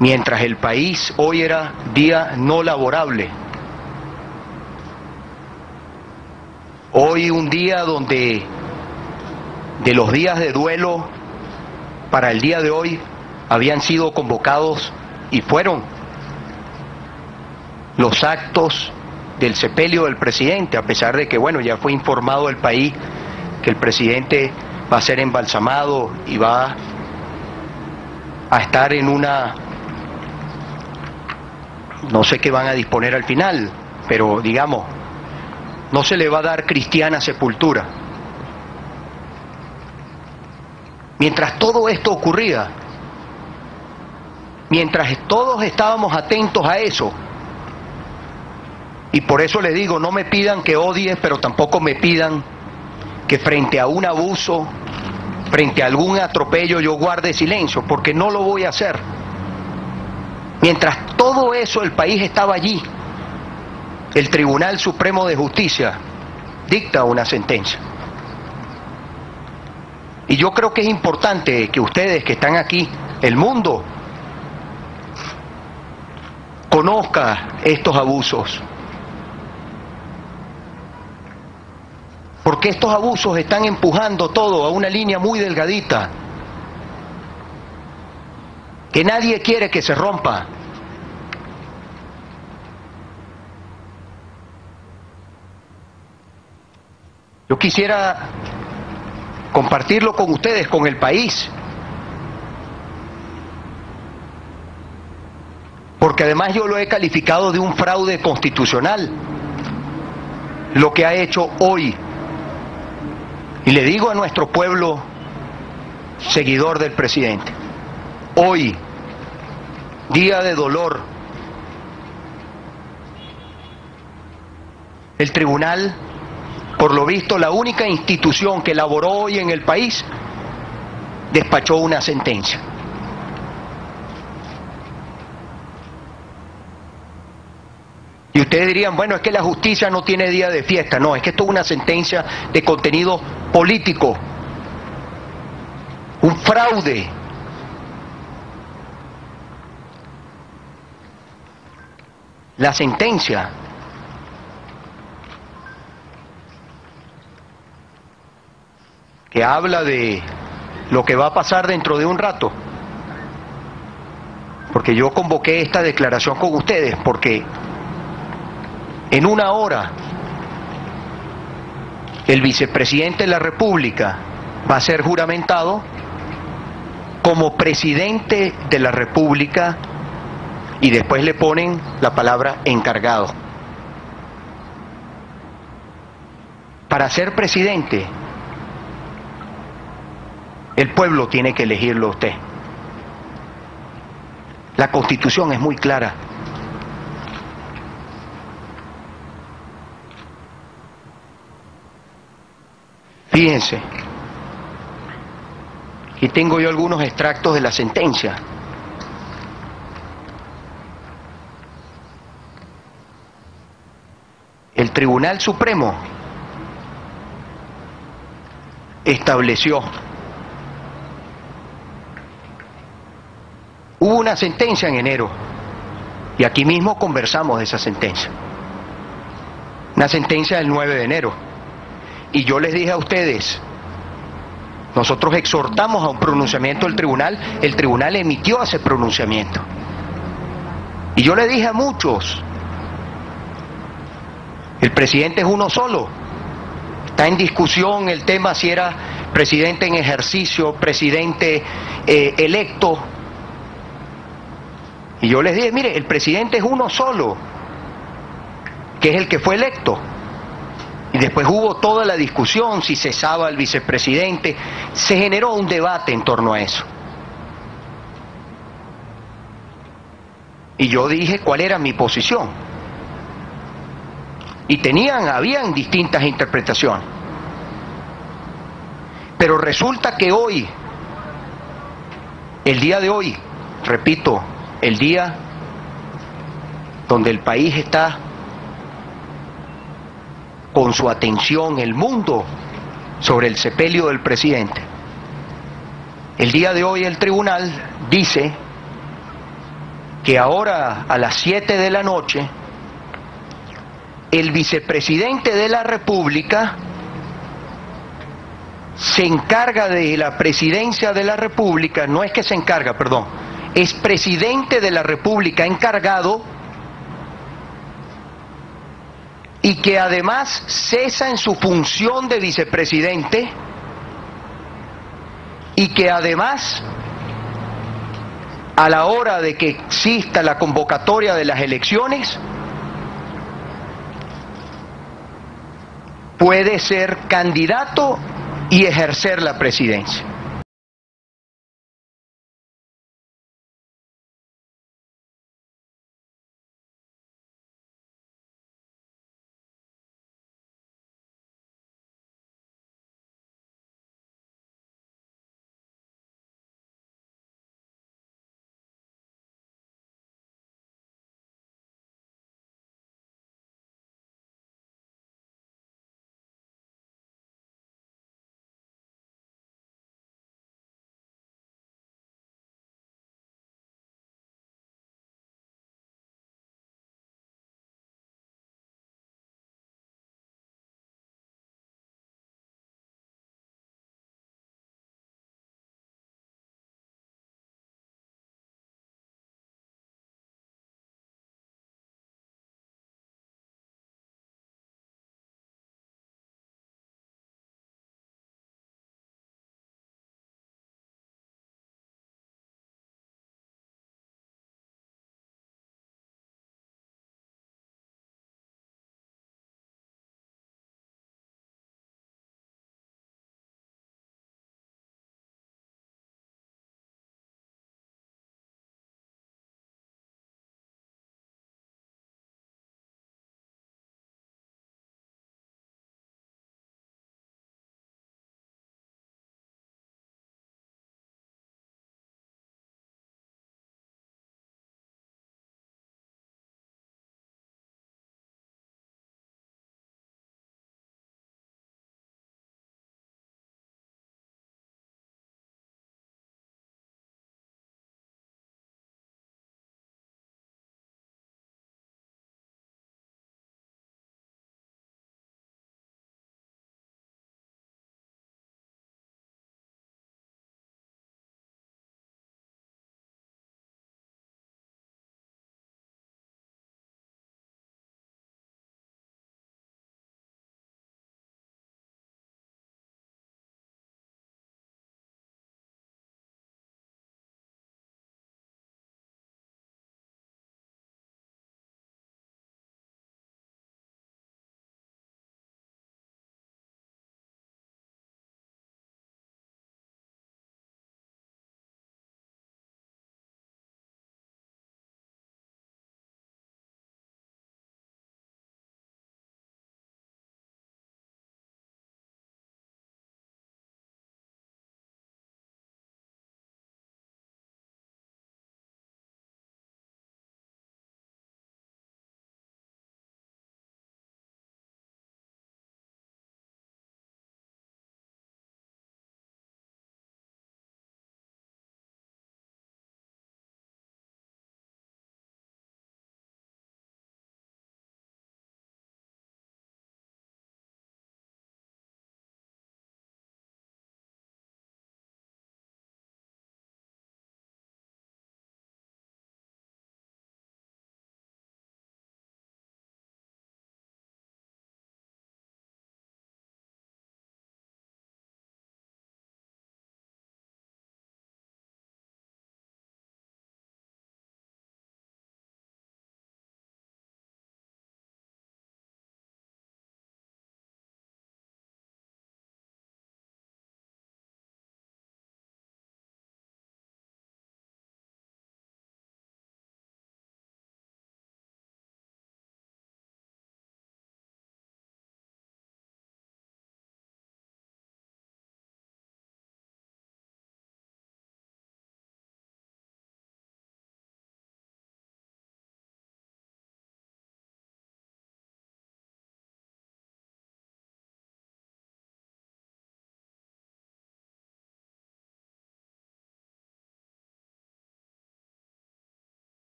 mientras el país hoy era día no laborable. Hoy un día donde de los días de duelo para el día de hoy habían sido convocados y fueron los actos del sepelio del presidente, a pesar de que, bueno, ya fue informado el país que el presidente va a ser embalsamado y va a estar en una, no sé qué van a disponer al final, pero digamos, no se le va a dar cristiana sepultura. Mientras todo esto ocurría, mientras todos estábamos atentos a eso, y por eso les digo, no me pidan que odie, pero tampoco me pidan que frente a un abuso, frente a algún atropello, yo guarde silencio, porque no lo voy a hacer. Mientras todo eso el país estaba allí, el Tribunal Supremo de Justicia dicta una sentencia. Y yo creo que es importante que ustedes que están aquí, el mundo, conozca estos abusos. Porque estos abusos están empujando todo a una línea muy delgadita, que nadie quiere que se rompa. Yo quisiera compartirlo con ustedes, con el país. Porque además yo lo he calificado de un fraude constitucional, lo que ha hecho hoy. Y le digo a nuestro pueblo, seguidor del presidente, hoy, día de dolor, el tribunal por lo visto, la única institución que elaboró hoy en el país despachó una sentencia. Y ustedes dirían, bueno, es que la justicia no tiene día de fiesta. No, es que esto es una sentencia de contenido político. Un fraude. La sentencia que habla de lo que va a pasar dentro de un rato. Porque yo convoqué esta declaración con ustedes porque en una hora el vicepresidente de la República va a ser juramentado como presidente de la República y después le ponen la palabra encargado. Para ser presidente el pueblo tiene que elegirlo usted. La constitución es muy clara. Aquí tengo yo algunos extractos de la sentencia. El Tribunal Supremo estableció Hubo una sentencia en enero y aquí mismo conversamos de esa sentencia. Una sentencia del 9 de enero. Y yo les dije a ustedes, nosotros exhortamos a un pronunciamiento del tribunal, el tribunal emitió ese pronunciamiento. Y yo le dije a muchos, el presidente es uno solo. Está en discusión el tema si era presidente en ejercicio, presidente eh, electo. Y yo les dije, mire, el presidente es uno solo, que es el que fue electo. Después hubo toda la discusión si cesaba el vicepresidente. Se generó un debate en torno a eso. Y yo dije cuál era mi posición. Y tenían, habían distintas interpretaciones. Pero resulta que hoy, el día de hoy, repito, el día donde el país está con su atención, el mundo, sobre el sepelio del presidente. El día de hoy el tribunal dice que ahora a las 7 de la noche el vicepresidente de la República se encarga de la presidencia de la República, no es que se encarga, perdón, es presidente de la República encargado y que además cesa en su función de vicepresidente y que además a la hora de que exista la convocatoria de las elecciones puede ser candidato y ejercer la presidencia.